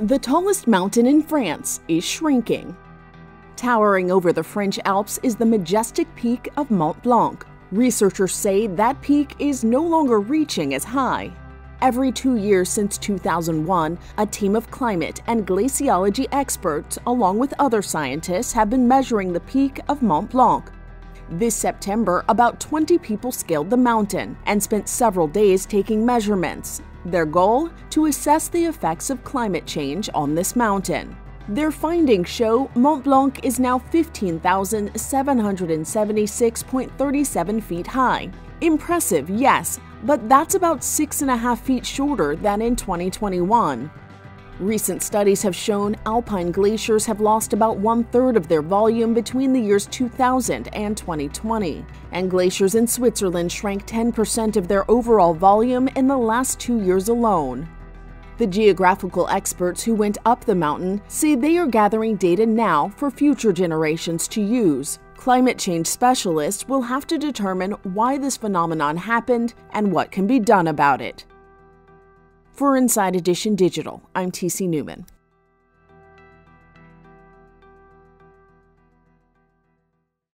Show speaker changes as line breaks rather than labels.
The tallest mountain in France is shrinking. Towering over the French Alps is the majestic peak of Mont Blanc. Researchers say that peak is no longer reaching as high. Every two years since 2001, a team of climate and glaciology experts, along with other scientists, have been measuring the peak of Mont Blanc. This September, about 20 people scaled the mountain and spent several days taking measurements. Their goal? To assess the effects of climate change on this mountain. Their findings show Mont Blanc is now 15,776.37 feet high. Impressive, yes, but that's about six and a half feet shorter than in 2021. Recent studies have shown alpine glaciers have lost about one third of their volume between the years 2000 and 2020, and glaciers in Switzerland shrank 10% of their overall volume in the last two years alone. The geographical experts who went up the mountain say they are gathering data now for future generations to use. Climate change specialists will have to determine why this phenomenon happened and what can be done about it. For Inside Edition Digital, I'm TC Newman.